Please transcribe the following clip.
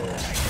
Yeah.